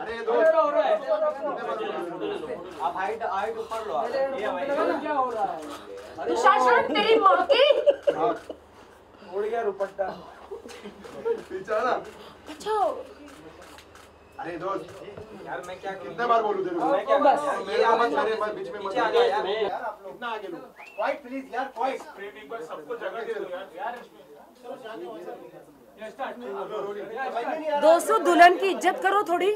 अरे दोस्त आप हाइट हाइट ऊपर लो ये हमारी दुशासन तेरी माँ की उड़ गया दुपट्टा आ अच्छा अरे दोस्त यार मैं क्या कितने बार बोलूँ तेरे को मैं क्या बस। यार, मेरे आवाज़ मेरे पास बीच में मत आ जा यार। यार आप लोग कितना आगे लो क्वाइट प्लीज़ यार क्वाइट दोस्तों दुल्हन की इज़्ज़त करो थोड़ी।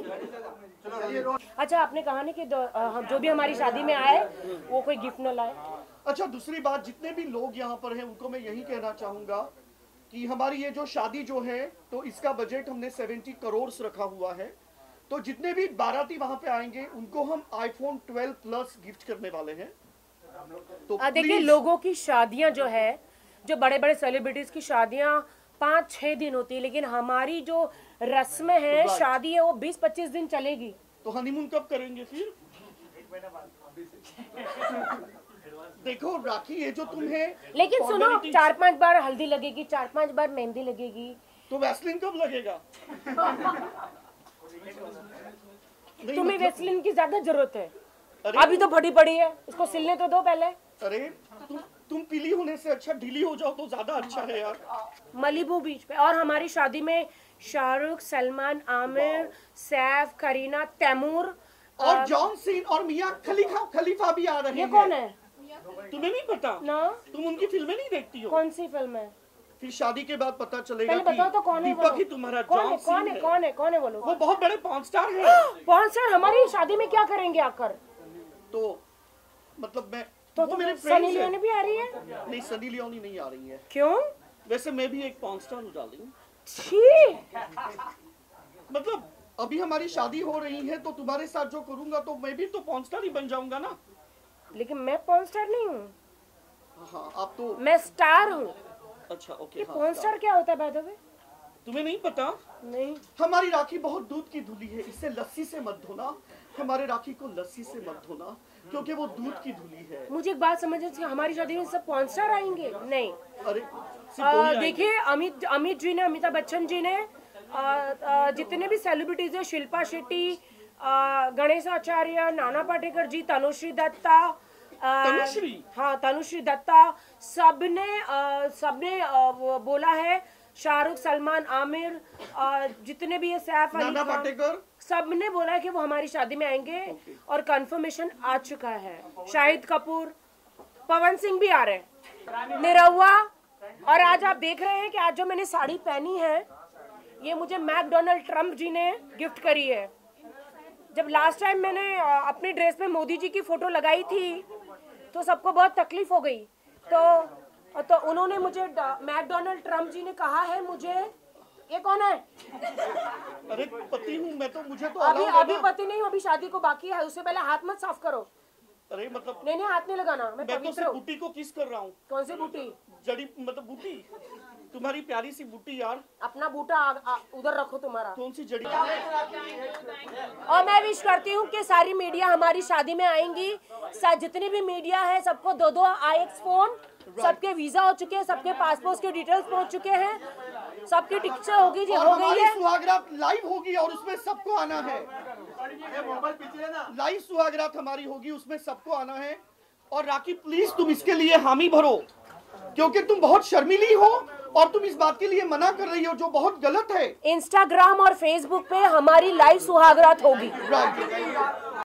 अच्छा आपने कहा ना कि जो भी हमारी शादी में आए वो कोई गिफ्ट न लाए। अच्छा दूसरी बात जितने भी लोग यहाँ पर हैं उनको मैं यही कहना चाहूँगा कि हमारी ये जो शादी जो है तो इसका बजट हमने 70 करोड़ रखा हुआ है। तो जितने भी बाराती वहाँ पे आएँगे उनको हम आईफोन 12 प्लस गिफ्ट करने वाले हैं। तो देखिए लोगों की शादियाँ जो है जो बड़े बड़े सेलिब्रिटीज की शादियाँ पाँच छह दिन होती है लेकिन हमारी जो रस्में हैं Right. शादी है वो बीस पच्चीस दिन चलेगी। तो हनीमून कब करेंगे फिर? देखो राखी ये जो तुम्हें लेकिन सुनो चार पाँच बार हल्दी लगेगी चार पाँच बार मेहंदी लगेगी। तो वैसलिन कब लगेगा? तुम्हें मतलब- वेस्लिन की ज़्यादा ज़रूरत है। अभी तो बड़ी पड़ी है इसको सिलने तो दो पहले। अरे तुम तुम पीली होने से अच्छा ढीली हो जाओ तो ज़्यादा अच्छा है यार। मलिबू बीच पे। और हमारी शादी में शाहरुख सलमान आमिर सैफ करीना तैमूर और जॉन सीन और मियाँ खलीफा खलीफा भी आ रहे ये हैं। कौन है? तुम्हें नहीं पता? ना। तुम उनकी फ़िल्में नहीं देखती हो? कौन सी फ़िल्म है? फिर शादी के बाद पता चलेगा पहले बताओ तो कौन है दीपक वो? ही तुम्हारा कौन है? कौन है? है। कौन है? कौन है वो लोग? वो बहुत बड़े पॉन स्टार है। कौन सर हमारी शादी में क्या करेंगे आकर? तो मतलब मैं तो वो मेरे सनी लियोनी हैं। भी आ रही है? नहीं सनी लियोनी नहीं आ रही है। क्यों? वैसे मैं भी एक पॉन स्टार हूँ डार्लिंग छी! मतलब अभी हमारी शादी हो रही है तो तुम्हारे साथ जो करूँगा तो मैं भी तो पॉन स्टार ही बन जाऊँगा ना। लेकिन मैं पॉन स्टार नहीं हूँ। हाँ आप तो मैं स्टार हूँ। अच्छा ओके हाँ, पॉन स्टार क्या होता है बाय द वे तुम्हें नहीं पता? नहीं। हमारी राखी बहुत दूध की धुली है इसे लस्सी से मत धोना। हमारे राखी को लस्सी से मत धोना क्योंकि वो दूध की धुली है। मुझे एक बात समझ कि हमारी शादी में सब पॉन स्टार आएँगे? नहीं। अरे। देखिए अमित अमित जी ने अमिताभ बच्चन जी ने आ, आ, जितने भी सेलिब्रिटीज है शिल्पा शेट्टी गणेश आचार्य नाना पाटेकर जी तनुश्री दत्ता तनुश्री? हाँ तनुश्री दत्ता सबने सबने बोला है शाहरुख सलमान आमिर आ, जितने भी है सैफ अली खान पाटेकर। सबने बोला है कि वो हमारी शादी में आएँगे और कंफर्मेशन आ चुका है। शाहिद कपूर पवन सिंह भी आ रहे हैं। निरहुआ और आज आप देख रहे हैं कि आज जो मैंने साड़ी पहनी है ये मुझे मैकडोनल्ड ट्रंप जी ने गिफ्ट करी है। जब लास्ट टाइम मैंने अपनी ड्रेस पे मोदी जी की फ़ोटो लगाई थी तो सबको बहुत तकलीफ़ हो गई। तो तो उन्होंने मुझे मैकडोनल्ड ट्रंप जी ने कहा है मुझे ये कौन है? अरे पति हूँ मैं तो मुझे तो अभी अभी पति नहीं अभी शादी को बाकी है उससे पहले हाथ मत साफ़ करो। अरे मतलब नहीं नहीं हाथ नहीं लगाना मैं मैं तो बूटी को किस कर रहा हूँ? कौन सी बूटी? जड़ी मतलब बूटी? तुम्हारी प्यारी सी बूटी यार। अपना बूटा उधर रखो तुम्हारा। कौन सी जड़ी? और मैं विश करती हूँ कि सारी मीडिया हमारी शादी में आएँगी। जितनी भी मीडिया है सबको दो दो आई एक्स फ़ोन सबके वीज़ा हो चुके हैं सबके पासपोर्ट के डिटेल्स पहुँच चुके हैं। सबकी टिकट होगी जी और हो गई है। सुहागरात लाइव होगी और उसमें सबको आना है। मोबाइल पीछे ना। लाइव सुहागरात हमारी होगी उसमें सबको आना है। और राखी प्लीज़ तुम इसके लिए हामी भरो क्योंकि तुम बहुत शर्मिली हो और तुम इस बात के लिए मना कर रही हो जो बहुत गलत है। इंस्टाग्राम और फेसबुक पे हमारी लाइव सुहागरात होगी।